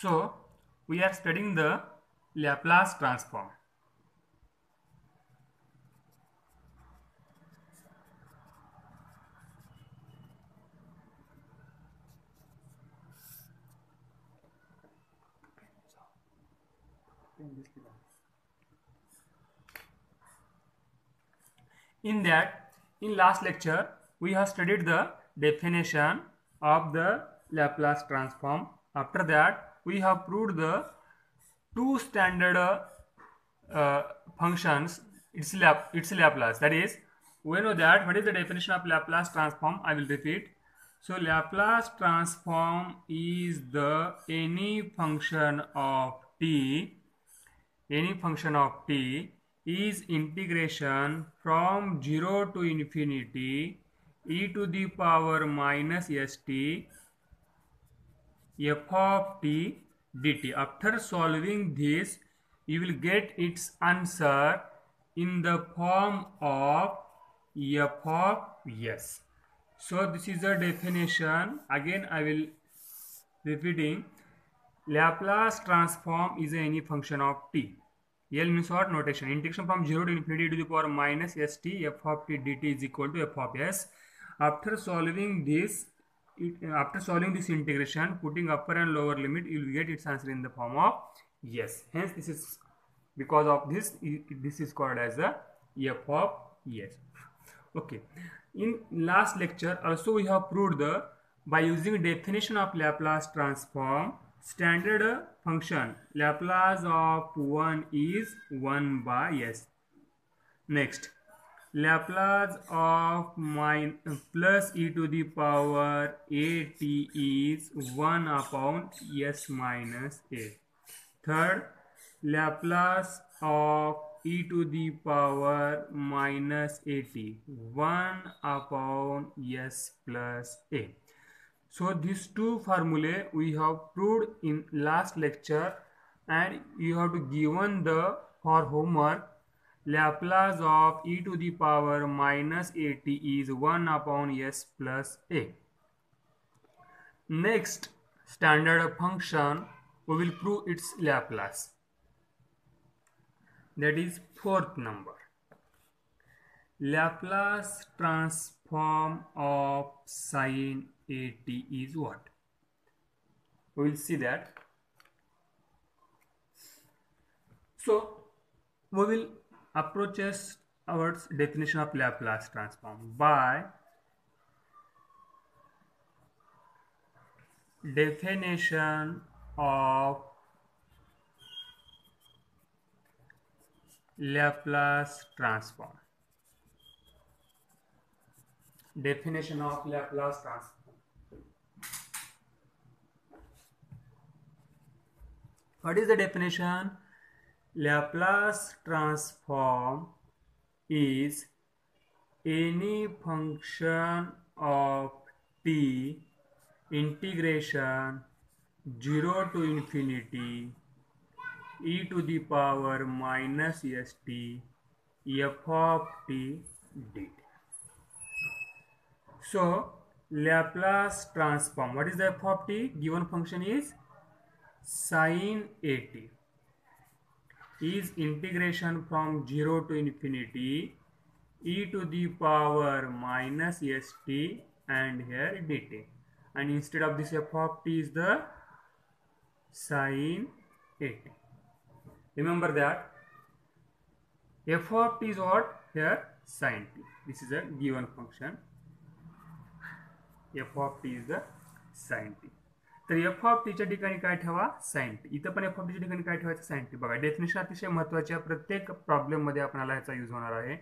So we are studying the Laplace transform. In that, in last lecture, we have studied the definition of the Laplace transform. After that, we have proved the two standard uh, functions. Its lap its Laplace. That is, we know that what is the definition of Laplace transform. I will repeat. So Laplace transform is the any function of t, any function of t is integration from 0 to infinity e to the power minus st f of t dt. After solving this, you will get its answer in the form of f of s. So this is the definition. Again, I will repeating. Laplace transform is any function of t. L means what notation? Integration from 0 to infinity to the power minus st f of t dt is equal to f of s. After solving this, it, after solving this integration, putting upper and lower limit, you will get its answer in the form of yes. Hence, this is because of this, this is called as a f of yes. Okay. In last lecture, also we have proved the by using definition of Laplace transform standard function Laplace of 1 is 1 by s. Next, Laplace of min plus e to the power a t is 1 upon s minus a. Third, Laplace of e to the power minus at 1 upon s plus a. So these two formulae we have proved in last lecture and you have to given the for homework Laplace of e to the power minus at is 1 upon s plus a. Next standard function we will prove its Laplace that is fourth number. Laplace transform of sine at is what? We will see that. So, we will approach our definition of Laplace transform by definition of Laplace transform. Definition of Laplace transform. What is the definition? Laplace transform is any function of t integration 0 to infinity e to the power minus st f of t dt. So Laplace transform. What is the f of t? Given function is sine at is integration from 0 to infinity e to the power minus st and here dt and instead of this f of t is the sine at. Remember that f of t is what here sine t. This is a given function. f of t is the sine t. तर F of टीच्या ठिकाणी काय ठेवा? Sign T इथं पण F of टीच्या ठिकाणी काय ठेवायचं? साइन टी बघा डेफिनेशन अतिशय महत्वाची आहे. प्रत्येक प्रॉब्लेममध्ये आपल्याला ह्याचा यूज होणार आहे.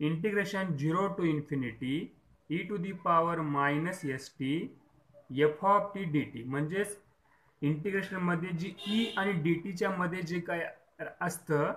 Integration zero to infinity e to the power minus s t f of t d t म्हणजेच इंटिग्रेशनमध्ये जी ई आणि डी टीच्या मध्ये जे काय असतं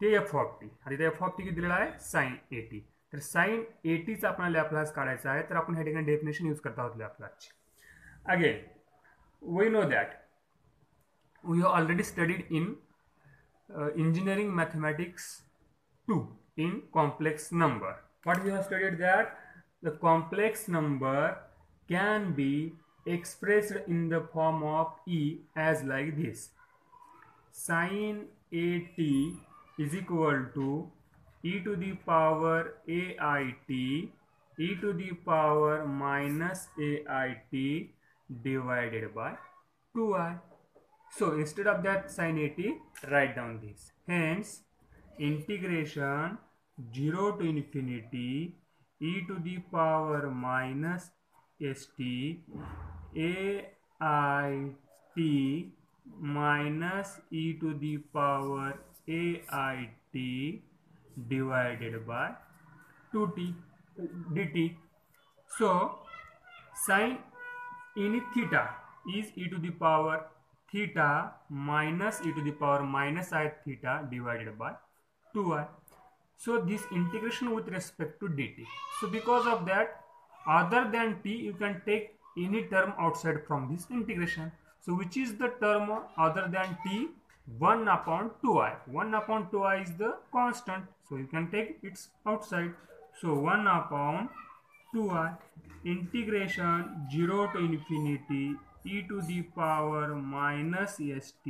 ते एफ ऑफ टी आणि ते एफ ऑफ टी किती दिलेला आहे? साईन ए टी तर साईन ए टीचा आपल्याला लॅपलास काढायचा आहे. तर आपण ह्या ठिकाणी डेफिनेशन यूज करता आहोत लॅपलासची again we know that. We have already studied in uh, engineering mathematics 2 in complex number. What we have studied that? The complex number can be expressed in the form of e as like this. Sine at is equal to e to the power ait e to the power minus ait divided by 2i so instead of that sine 80 write down this hence integration 0 to infinity e to the power minus st a i t minus e to the power a i t divided by 2t dt so sine in theta is e to the power theta minus e to the power minus i theta divided by 2i so this integration with respect to dt. So because of that other than t you can take any term outside from this integration. So which is the term other than t? 1 upon 2i 1 upon 2i is the constant. So you can take its outside. So 1 upon 2i integration 0 to infinity e to the power minus st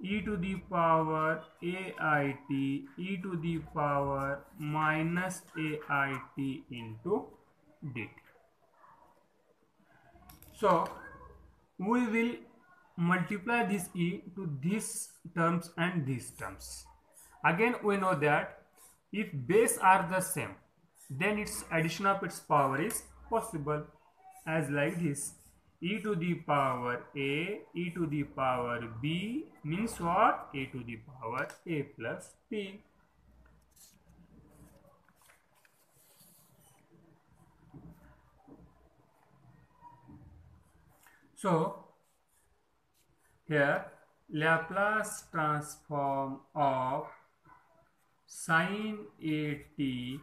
e to the power ait e to the power minus ait into dt. So we will multiply this e to these terms and these terms. Again we know that if base are the same then its addition of its power is possible as like this e to the power a, e to the power b means what? a to the power a plus b. So, here Laplace transform of sine a t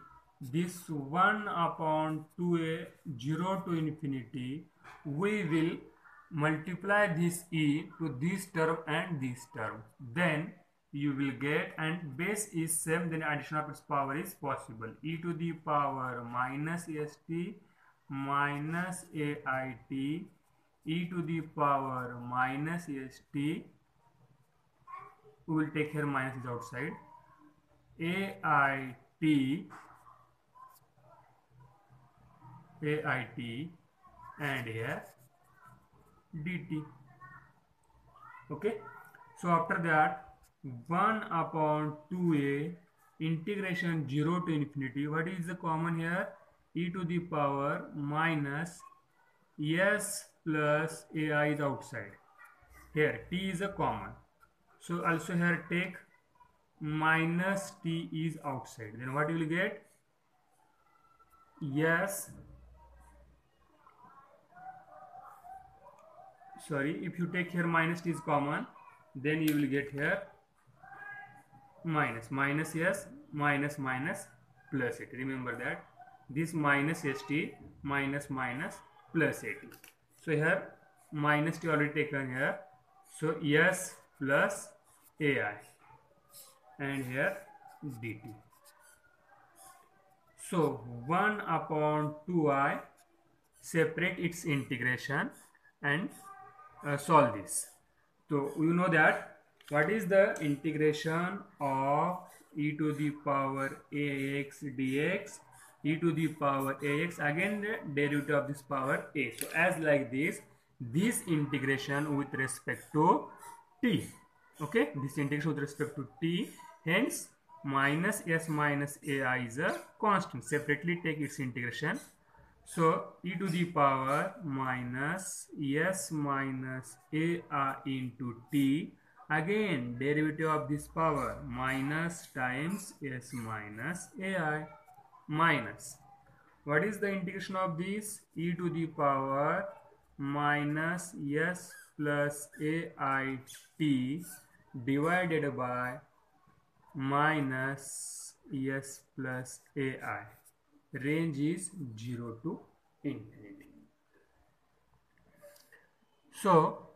this 1 upon 2a 0 to infinity we will multiply this e to this term and this term. Then you will get and base is same then addition of its power is possible. E to the power minus st minus ait e to the power minus st we will take here minus is outside. Ait ait and here dt okay? So after that 1 upon 2a integration 0 to infinity. What is the common here? E to the power minus s plus ai is outside. Here t is a common. So also here take minus t is outside. Then what you will get? Yes sorry if you take here minus t is common then you will get here minus minus yes minus minus plus it remember that. This minus st minus minus plus 80 so here minus t already taken here. So s plus ai and here dt so 1 upon 2i separate its integration and uh, solve this. So you know that what is the integration of e to the power ax dx e to the power ax again the derivative of this power a. So as like this this integration with respect to t okay this integration with respect to t hence minus s minus ai is a constant separately take its integration so e to the power minus s minus a into t. Again derivative of this power minus times s minus ai minus. What is the integration of this? E to the power minus s plus a t divided by minus s plus ai range is 0 to infinity. So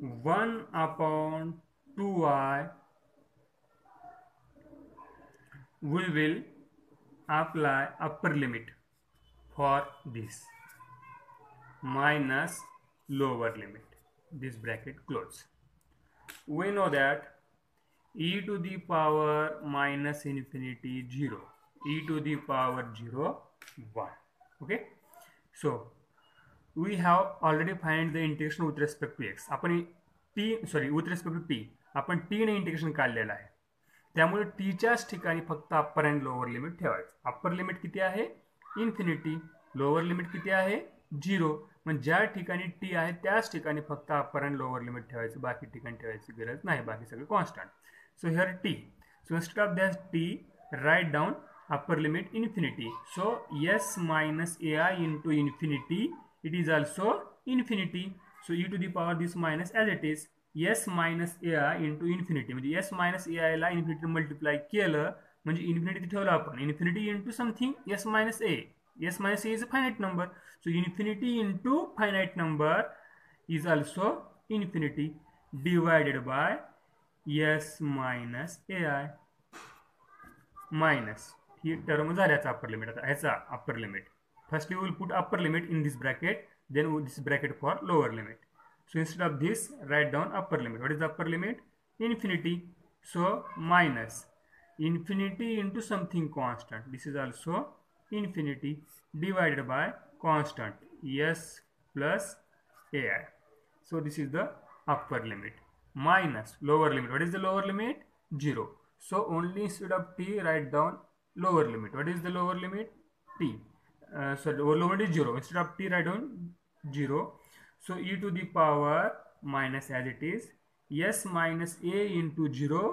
1 upon 2i we will apply upper limit for this minus lower limit this bracket close we know that e to the power minus infinity 0 e to the power 0 1 okay? So we have already find the integration with respect to x. आपण t sorry with respect to t आपण t ने integration काढलेलं आहे. त्यामुळे टीच्याच ठिकाणी फक्त upper and lower limit ठेवायचं. अप्पर लिमिट किती आहे? इन्फिनिटी लोअर लिमिट किती आहे? झिरो मग ज्या ठिकाणी टी आहे त्याच ठिकाणी फक्त अप्पर अँड लोअर लिमिट ठेवायचं. बाकी ठिकाणी ठेवायची गरज नाही. बाकी सगळं constant so here t so instead of that t write down upper limit infinity so s minus ai into infinity it is also infinity so e to the power this minus as it is s minus ai into infinity म्हणजे s minus ai ला infinity multiply केलं म्हणजे infinity ठेवलं आपण infinity into something s minus a s minus a is a finite number so infinity into finite number is also infinity divided by s minus ai minus ही term झाले याचा upper limit आता ह्याचा upper limit first you will put upper limit in this bracket then this bracket for lower limit so instead of this write down upper limit what is upper upper limit infinity so minus infinity into something constant this is also infinity divided by constant yes plus a i so this is the upper limit minus lower limit what is the lower limit zero so only instead of t write down lower limit what is the lower limit t uh, so lower limit is 0 instead of t write down 0 so e to the power minus as it is s minus a into 0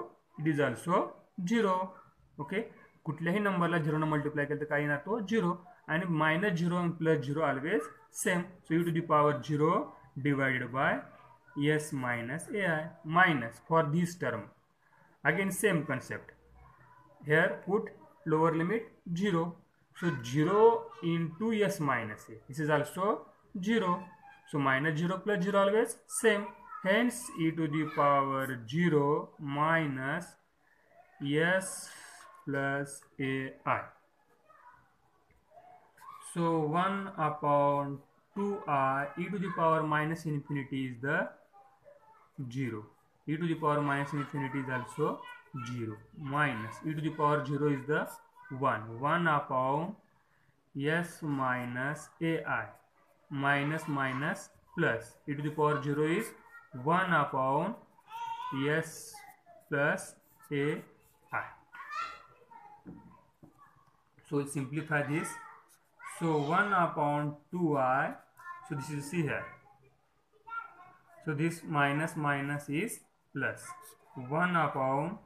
it is also 0 okay कुठल्याही नंबरला झिरोनं multiply केलं तर काय येणार तो zero आणि minus zero आणि plus zero always same so you to the power zero divided by S minus A I minus for this term again same concept here put lower limit 0 so 0 into s minus a. This is also 0 so minus 0 plus 0 always same. Hence e to the power 0 minus s plus ai so 1 upon 2i e to the power minus infinity is the 0 e to the power minus infinity is also zero, minus e to the power zero is the one one upon s minus a i minus minus plus e to the power zero is one upon s plus a i so simplify this so one upon two i so this is C है so this minus minus is plus one upon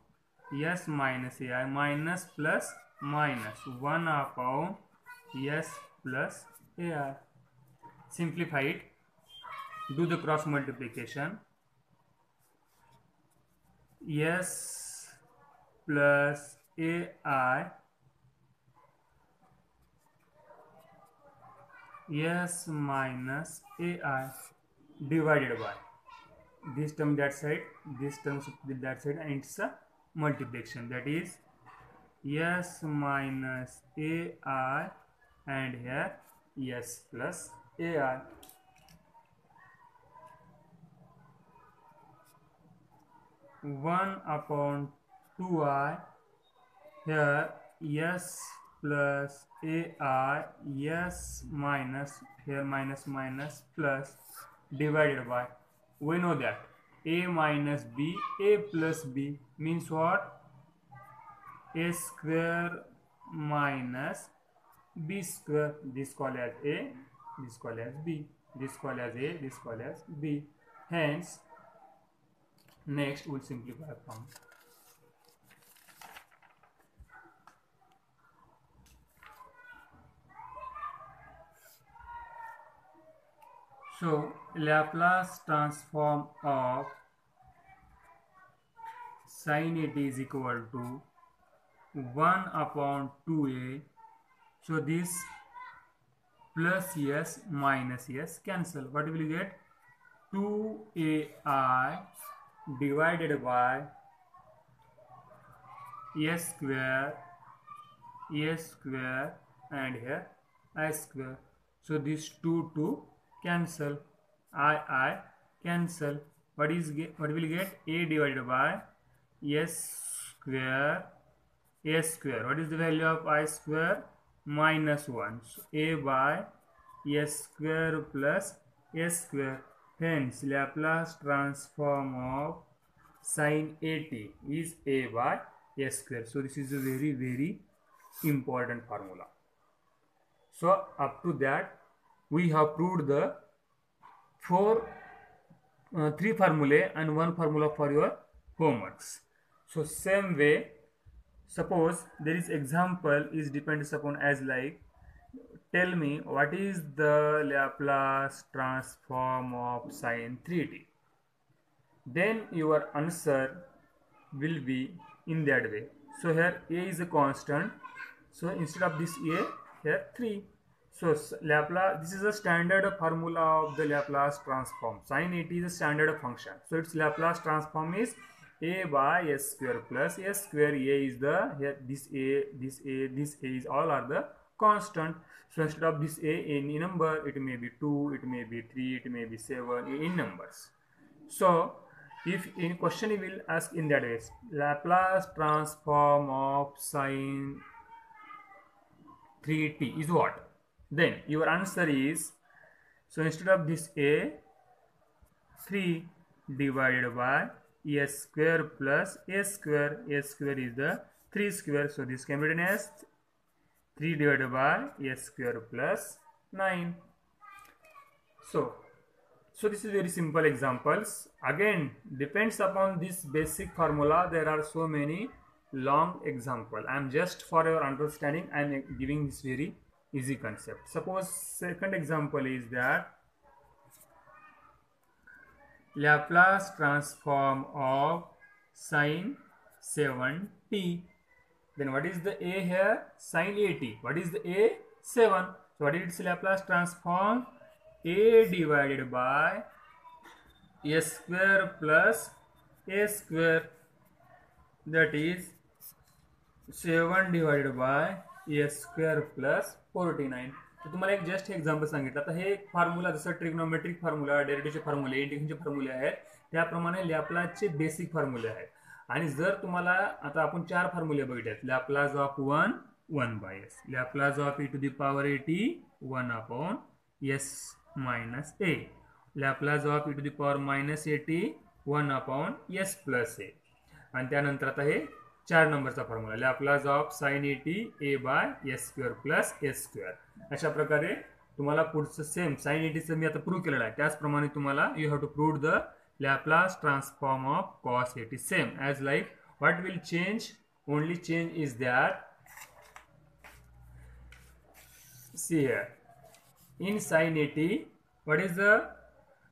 s minus ai minus plus minus. 1 upon s plus ai simplify it. Do the cross multiplication. S plus ai s minus ai divided by. This term that side this term with that side and it's a multiplication. That is s minus ai and here s plus ai one upon two i here s plus ai s minus here minus minus plus divided by we know that a minus b a plus b means what a square minus b square this called as a this called as b this called as a this called as b hence next we'll simplify from So Laplace transform of sin it is equal to 1 upon 2a. So this plus s minus s cancel. What will you get? 2ai divided by s square s square and here i square. So this 2 2 cancel. I i cancel. What is what will get? A divided by s square a square. What is the value of i square? Minus 1 so a by s square plus s square. Hence laplace transform of sine at is a by s square. So this is a very very important formula. So up to that we have proved the four uh, three formulae and one formula for your homeworks. So same way suppose there is example is depends upon as like tell me what is the laplace transform of sine 3t then your answer will be in that way. So here a is a constant. So instead of this a here 3 so Laplace, this is a standard formula of the Laplace transform. Sin it is a standard function. So its Laplace transform is a by s square plus s square a is the this a this a this a is all are the constant. So instead of this a any number, it may be two, it may be three, it may be seven in numbers. So if in question he will ask in that way Laplace transform of sine 3t is what? Then your answer is so instead of this a 3 divided by a square plus a square. A square is the 3 square. So this can be written as 3 divided by a square plus 9 so so this is very simple examples. Again depends upon this basic formula. There are so many long example. I am just for your understanding i am giving this very easy concept. Suppose second example is that Laplace transform of sine 7t then what is the a here? Sine 80 what is the a? 7 so what is its Laplace transform? A divided by s square plus a square. That is 7 divided by s square plus forty nine तर तुम्हाला एक just example सांगितलं. आता हे एक formula जसं trigonometric formula डेरिटिव्हचे फॉर्म्युले इंटिग्रेशनचे फॉर्म्युले आहेत. त्याप्रमाणे लॅपलाजचे basic फॉर्म्युले आहेत. आणि जर तुम्हाला आता आपण चार फॉर्म्युले बघितले Laplace of one one by s Laplace of e to the power a t one upon s minus a Laplace of e to the power minus a t one upon s plus a आणि त्यानंतर आता हे चार number का formula आपला job sine a t a by s square plus s square अशा प्रकार तुम्हारा पूछ सेम साइन ए टी मी आता प्रूव्ह केलेलं आहे. त्याचप्रमाणे you have to prove the Laplace transform of cos a t same as like what will change only change is that see here in sine a t what is the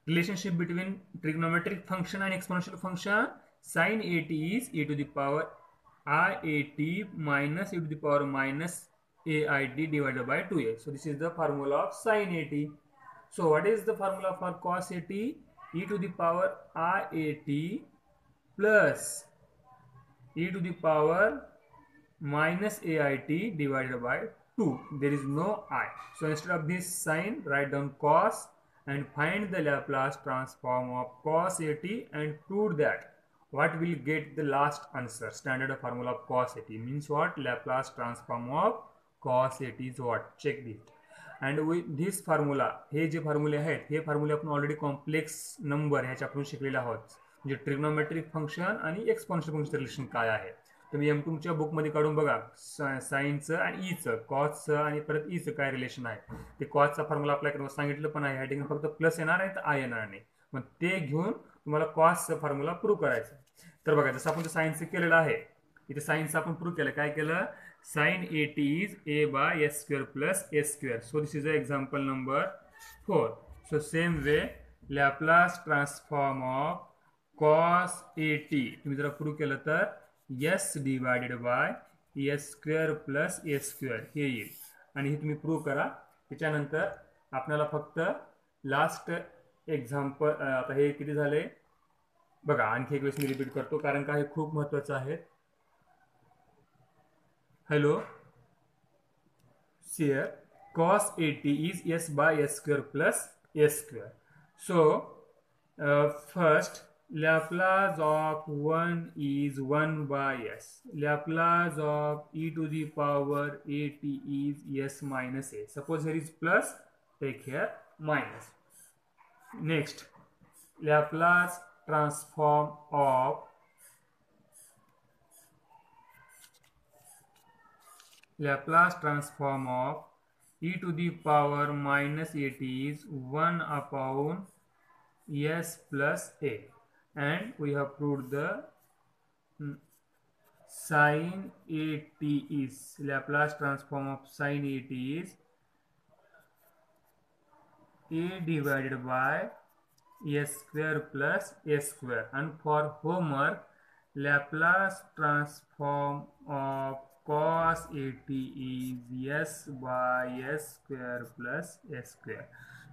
relationship between trigonometric function and exponential function sine a t is e to the power IAT minus e to the power minus AIT divided by 2a. So this is the formula of sin AT. So what is the formula for cos AT? e to the power IAT plus e to the power minus AIT divided by 2. There is no i. So instead of this sign, write down cos and find the Laplace transform of cos AT and prove that what will get the last answer? Standard formula of cos at means what? Laplace transform of cos at is what? Check this. And with this formula हे जे फॉर्म्युले आहेत हे फॉर्म्युले आपण already complex number ह्याच्या आपण शिकलेले आहोत. म्हणजे ट्रिग्नोमॅट्रिक फंक्शन आणि एक्सपॉन्शन फंक्शन रिलेशन काय आहे. तुम्ही एम तुमच्या बुकमध्ये काढून बघा. साईनचं आणि e ईचं कॉजचं आणि परत e ईचं काय रिलेशन आहे. ते कॉसचा फॉर्म्युला आपल्याकडे सांगितलं पण आहे. ह्या ठिकाणी फक्त प्लस येणार आहे तर आय येणार नाही. मग ते घेऊन तुम्हाला कॉसचा फॉर्म्युला प्रूव्ह करायचं. तर बघा जसं आपण सायन्सचं केलेलं आहे इथे सायन्स आपण प्रूव्ह केलं. काय केलं? Sine a t is a by s square plus s square so this is a example number four so same way Laplace transform of cos a t तुम्ही जर प्रूव्ह केलं तर s divided by s square plus s square हे येईल. आणि हे तुम्ही prove करा. त्याच्यानंतर आपल्याला फक्त लास्ट एक्झाम्पल आता हे किती झाले? बी एक वे मैं रिपीट करते, कारण का खूब महत्व है hello hello sir cos a t is s by s square plus s square so first Laplace of one is one by s Laplace of e to the power a t is s minus a suppose here is plus take here minus next Laplace transform of Laplace transform of e to the power minus at is 1 upon s plus a. And we have proved the mm, sine at is Laplace transform of sine at is a divided by s square plus s square. And for homework Laplace transform of cos at is s by s square plus s square.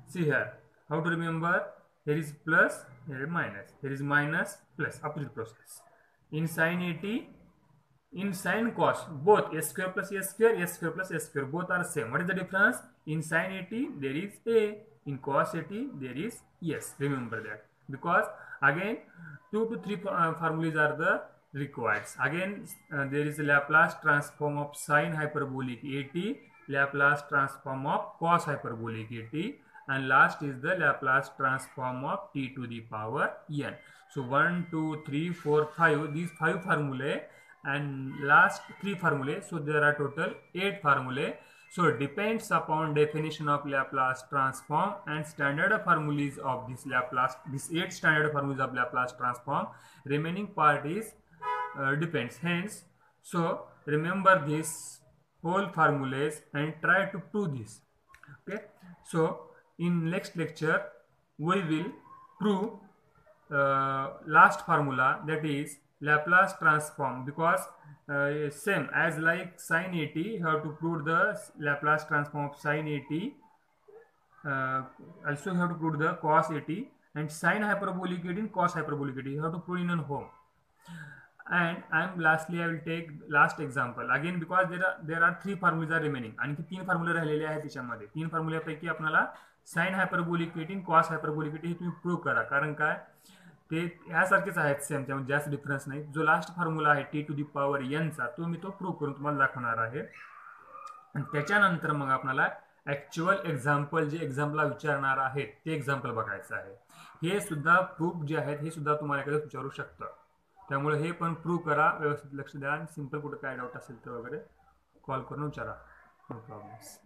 See here. How to remember? Here is plus here is minus. Here is minus plus. Opposite process. In sine at in sine cos both s square plus s square s square plus s square. Both are same. What is the difference? In sine at there is a in cos there is yes remember that because again two to three uh, formulas are the required again uh, there is a laplace transform of sine hyperbolic at laplace transform of cos hyperbolic at and last is the Laplace transform of t to the power n. So 1, 2, 3, 4, 5 these 5 formulae and last 3 formulae so there are total 8 formulae. So it depends upon definition of Laplace transform and standard formulas of this Laplace this 8 standard formulas of Laplace transform. Remaining part is uh, depends. Hence so remember this whole formulas and try to prove this. Okay? So in next lecture we will prove uh, last formula that is Laplace transform because uh, same as like sine at you have to prove the Laplace transform of sine at uh, also you have to prove the cos at and sine hyperbolic in cos hyperbolic you have to prove in home and I'm lastly I will take last example again because there are there are three formulas are remaining आणखी तीन formula राहिलेले आहेत त्याच्यामध्ये तीन फॉर्म्युल्यापैकी आपल्याला sine hyperbolic cos hyperbolic हे तुम्ही प्रूव्ह करा कारण काय ते यासारखेच आहेत सेम त्यामुळे जास्त डिफरन्स नाही. जो लास्ट फॉर्म्युला आहे टी टू दी पॉवर एनचा तो मी तो प्रूव्ह करून तुम्हाला दाखवणार आहे. आणि त्याच्यानंतर मग आपल्याला ॲक्च्युअल एक्झाम्पल जे एक्झाम्पला विचारणार आहेत ते एक्झाम्पल बघायचं आहे. हे सुद्धा प्रूफ जे आहेत हे सुद्धा तुम्हाला एखादं विचारू शकतं. त्यामुळे हे पण प्रूव्ह करा व्यवस्थित लक्ष द्या आणि सिंपल कुठं काय डाऊट असेल तर वगैरे कॉल करून विचारा. No problems